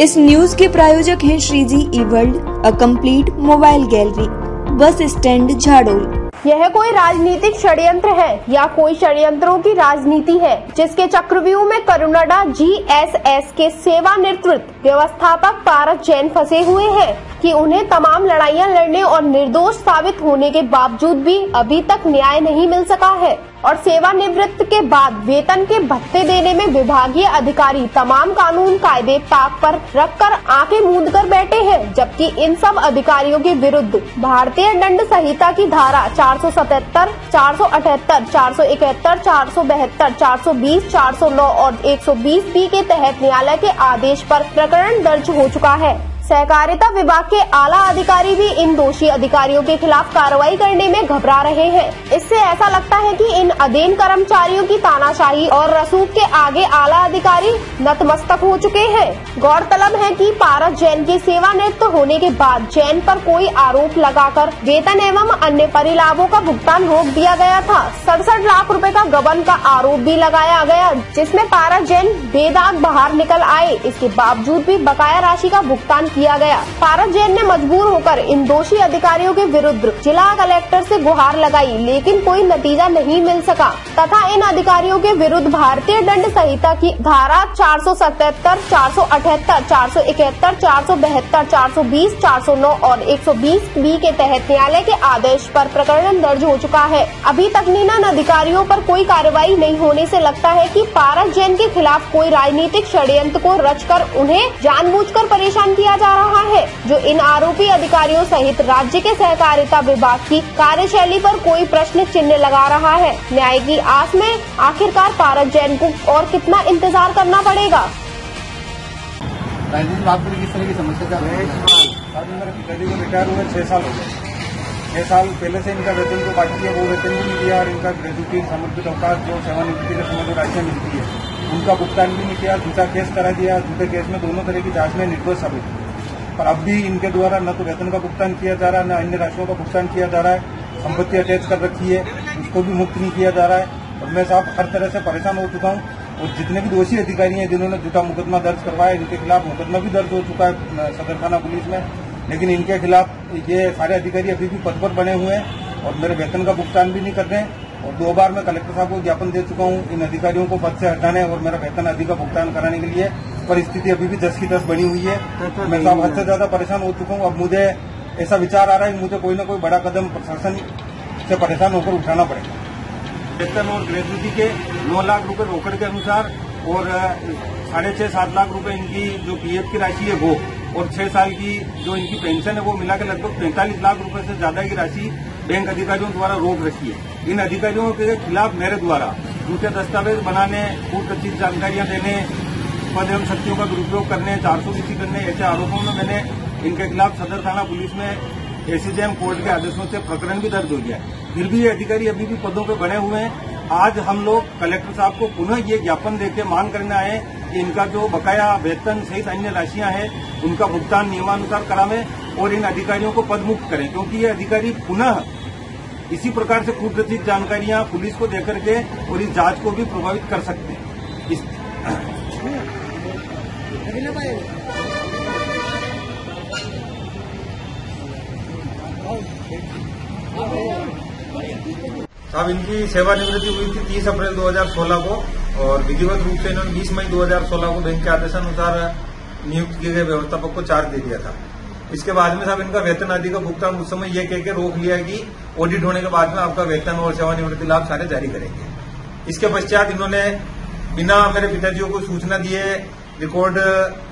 इस न्यूज़ के प्रायोजक हैं Shriji E world a complete mobile gallery bus stand Jhadol. यह कोई राजनीतिक षड्यंत्र है या कोई षड्यंत्रों की राजनीति है, जिसके चक्रव्यूह में करुणाडा जीएसएस के सेवा नेतृत्व व्यवस्थापक पारस जैन फंसे हुए हैं कि उन्हें तमाम लड़ाइयाँ लड़ने और निर्दोष साबित होने के बावजूद भी अभी तक न्याय नहीं मिल सका है। और सेवानिवृत्त के बाद वेतन के भत्ते देने में विभागीय अधिकारी तमाम कानून कायदे ताक पर रखकर आँखें मूंद कर बैठे हैं जबकि इन सब अधिकारियों के विरुद्ध भारतीय दंड संहिता की धारा 477, 478, 471, 472, 420, 409 और 120 बी के तहत न्यायालय के आदेश पर प्रकरण दर्ज हो चुका है। सहकारिता विभाग के आला अधिकारी भी इन दोषी अधिकारियों के खिलाफ कार्रवाई करने में घबरा रहे हैं। इससे ऐसा लगता है कि इन अधीन कर्मचारियों की तानाशाही और रसूख के आगे आला अधिकारी नतमस्तक हो चुके हैं। गौरतलब है कि पारस जैन के सेवानिवृत्त होने के बाद जैन पर कोई आरोप लगाकर वेतन एवं अन्य परिलाभों का भुगतान रोक दिया गया था। सड़सठ लाख रुपए का गबन का आरोप भी लगाया गया, जिसमें पारस जैन बेदाग बाहर निकल आए। इसके बावजूद भी बकाया राशि का भुगतान किया गया। पारस जैन ने मजबूर होकर इन दोषी अधिकारियों के विरुद्ध जिला कलेक्टर से गुहार लगाई, लेकिन कोई नतीजा नहीं मिल सका। तथा इन अधिकारियों के विरुद्ध भारतीय दंड संहिता की धारा चार सौ सतहत्तर, चार सौ अठहत्तर, चार सौ इकहत्तर, चार सौ बहत्तर, चार सौ बीस, चार सौ नौ और एक सौ बीस बी के तहत न्यायालय के आदेश पर प्रकरण दर्ज हो चुका है। अभी तक इन अधिकारियों पर कोई कार्रवाई नहीं होने से लगता है कि पारस जैन के खिलाफ कोई राजनीतिक षड्यंत्र को रचकर उन्हें जानबूझकर परेशान किया जा रहा है जो इन आरोपी अधिकारियों सहित राज्य के सहकारिता विभाग की कार्यशैली पर कोई प्रश्न चिन्ह लगा रहा है। न्याय की आस में आखिरकार पारस जैन को और कितना इंतज़ार करना पड़ेगा? किस तरह की समस्या चल रही है? आज मेरे पिताजी को रिटायर हुए छह साल हो गए। छह साल पहले से इनका वेतन जो बाकी है वो वेतन भी नहीं दिया और इनका ग्रेजुटी समर्पित अवकाश जो सेवानिवृत्ति के समय जो राशियाँ मिलती है उनका भुगतान भी नहीं किया दूसरा केस करा दिया दूसरे केस में दोनों तरह की जाँच में निर्दोष साबित हुए। पर अब भी इनके द्वारा न तो वेतन का भुगतान किया जा रहा है, न अन्य राशियों का भुगतान किया जा रहा है। संपत्ति अटैच कर रखी है, उसको भी मुक्त नहीं किया जा रहा है। और मैं साहब हर तरह से परेशान हो चुका हूँ। और जितने भी दोषी अधिकारी हैं, जिन्होंने झूठा मुकदमा दर्ज करवाया, इनके खिलाफ मुकदमा भी दर्ज हो चुका है सदर थाना पुलिस में। लेकिन इनके खिलाफ ये सारे अधिकारी अभी भी पद पर बने हुए हैं और मेरे वेतन का भुगतान भी नहीं कर रहे हैं। और दो बार मैं कलेक्टर साहब को ज्ञापन दे चुका हूँ इन अधिकारियों को पद से हटाने और मेरा वेतन अधिक का भुगतान कराने के लिए। परिस्थिति अभी भी दस की दस बनी हुई है। मैं साहब हद से ज़्यादा परेशान हो चुका हूँ। अब मुझे ऐसा विचार आ रहा है कि मुझे कोई ना कोई बड़ा कदम प्रशासन से परेशान होकर उठाना पड़ेगा। वेतन और ग्रेजुटी के नौ लाख रुपए रोकड़ के अनुसार और साढ़े छह सात लाख रुपए इनकी जो पीएफ की राशि है वो और छह साल की जो इनकी पेंशन है वो मिला के लगभग पैंतालीस लाख रुपए से ज़्यादा की राशि बैंक अधिकारियों द्वारा रोक रखी है। इन अधिकारियों के खिलाफ मेरे द्वारा झूठे दस्तावेज़ बनाने कूटरचित जानकारियाँ देने पद एवं शक्तियों का दुरुपयोग करने, चार सौ किसी करने, ऐसे आरोपों में मैंने इनके खिलाफ सदर थाना पुलिस में एसीजेएम कोर्ट के आदेशों से प्रकरण भी दर्ज हो गया फिर भी ये अधिकारी अभी भी पदों पर बने हुए हैं। आज हम लोग कलेक्टर साहब को पुनः ये ज्ञापन देकर मांग करने आए कि इनका जो बकाया वेतन सहित अन्य राशियाँ हैं, उनका भुगतान नियमानुसार करावें और इन अधिकारियों को पदमुक्त करें, क्योंकि ये अधिकारी पुनः इसी प्रकार से कूटरचित जानकारियाँ पुलिस को देकर के और इस जाँच को भी प्रभावित कर सकते हैं। साहब, इनकी सेवानिवृत्ति हुई थी 30 अप्रैल 2016 को और विधिवत रूप से इन्होंने 20 मई 2016 को बैंक के आदेशानुसार नियुक्त किए गए व्यवस्थापक को चार्ज दे दिया था। इसके बाद में साहब, इनका वेतन आदि का भुगतान उस समय यह कहकर रोक लिया कि ऑडिट होने के बाद में आपका वेतन और सेवानिवृत्ति लाभ सारे जारी करेंगे। इसके पश्चात इन्होंने बिना मेरे पिताजियों को सूचना दिए रिकॉर्ड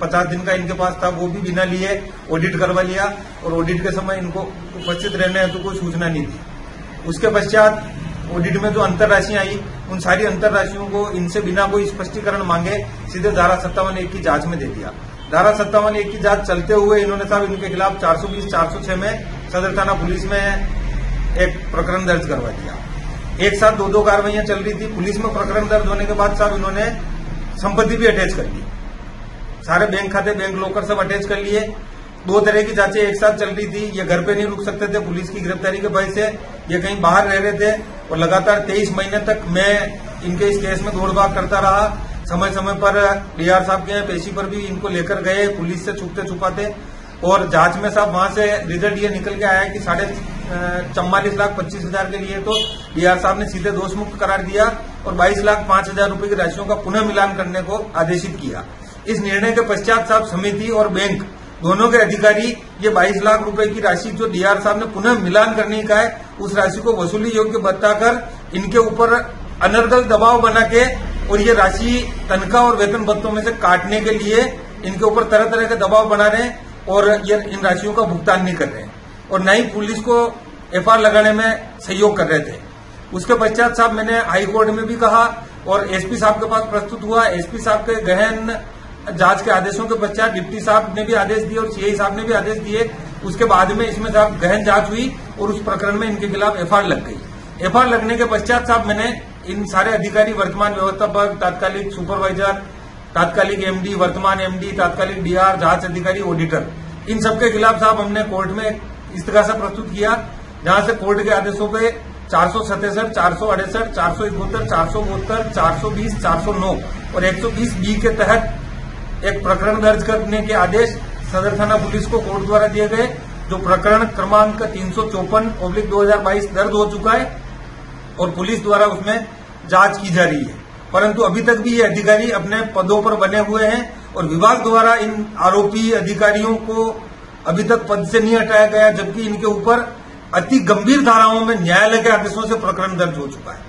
पचास दिन का इनके पास था, वो भी बिना लिए ऑडिट करवा लिया और ऑडिट के समय इनको उपस्थित रहने हेतु तो कोई सूचना नहीं दी उसके पश्चात ऑडिट में जो अंतर राशियाँ आई, उन सारी अंतर राशियों को इनसे बिना कोई स्पष्टीकरण मांगे, सीधे धारा सत्तावन एक की जाँच में दे दिया। धारा सत्तावन एक की जाँच चलते हुए इन्होंने साहब इनके खिलाफ 420 406 में सदर थाना पुलिस में एक प्रकरण दर्ज करवा दिया। एक साथ दो दो कार्रवाइयाँ चल रही थी। पुलिस में प्रकरण दर्ज होने के बाद साहब इन्होंने संपत्ति भी अटैच कर ली। सारे बैंक खाते बैंक लॉकर सब अटैच कर लिए। दो तरह की जांचें एक साथ चल रही थी। ये घर पे नहीं रुक सकते थे, पुलिस की गिरफ्तारी के भय से। ये कहीं बाहर रह रहे थे और लगातार तेईस महीने तक मैं इनके इस केस में दौड़ भाग करता रहा। समय समय पर डीआर साहब के पेशी पर भी इनको लेकर गए, पुलिस से छुपते छुपाते और जाँच में साहब वहाँ से रिज़ल्ट ये निकल के आया कि साढ़े चौवालीस लाख पच्चीस हज़ार के लिए तो डीआर साहब ने सीधे दोष मुक्त करार दिया और बाईस लाख पाँच हज़ार रुपये की राशियों का पुनः मिलान करने को आदेशित किया। इस निर्णय के पश्चात साहब समिति और बैंक दोनों के अधिकारी ये 22 लाख रुपए की राशि जो डीआर साहब ने पुनः मिलान करने का है, उस राशि को वसूली योग्य बताकर इनके ऊपर अनर्गल दबाव बना के और ये राशि तनख्वाह और वेतन भत्तों में से काटने के लिए इनके ऊपर तरह तरह के दबाव बना रहे हैं और ये इन राशियों का भुगतान नहीं कर रहे हैं। और न ही पुलिस को एफआईआर लगाने में सहयोग कर रहे थे। उसके पश्चात साहब मैंने हाईकोर्ट में भी कहा और एसपी साहब के पास प्रस्तुत हुआ। एसपी साहब के गहन जाँच के आदेशों के पश्चात डिप्टी साहब ने भी आदेश दिए और सीआई साहब ने भी आदेश दिए। उसके बाद में इसमें साहब गहन जाँच हुई और उस प्रकरण में इनके खिलाफ एफआईआर लग गई। एफआईआर लगने के पश्चात साहब मैंने इन सारे अधिकारी, वर्तमान व्यवस्थापक, तात्कालिक सुपरवाइजर, तात्कालिक एमडी, वर्तमान एमडी, तात्कालिक डीआर, जाँच अधिकारी, ऑडिटर, इन सबके खिलाफ साहब हमने कोर्ट में इस्तगासा प्रस्तुत किया, जहाँ से कोर्ट के आदेशों पे चार सौ सतसठ चार सौ अड़सठ, चार सौ इकहत्तर, चार सौ बहत्तर, चार सौ बीस, चार सौ नौ और एक सौ बीस बी के तहत एक प्रकरण दर्ज करने के आदेश सदर थाना पुलिस को कोर्ट द्वारा दिए गए, जो प्रकरण क्रमांक तीन सौ चौपन ओब्लिक दो हज़ार बाईस दर्ज हो चुका है और पुलिस द्वारा उसमें जाँच की जा रही है। परंतु अभी तक भी ये अधिकारी अपने पदों पर बने हुए हैं और विभाग द्वारा इन आरोपी अधिकारियों को अभी तक पद से नहीं हटाया गया, जबकि इनके ऊपर अति गंभीर धाराओं में न्यायालय के आदेशों से प्रकरण दर्ज हो चुका है।